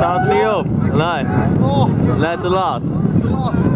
staat er niet op. Nee. Net te laat. te laat.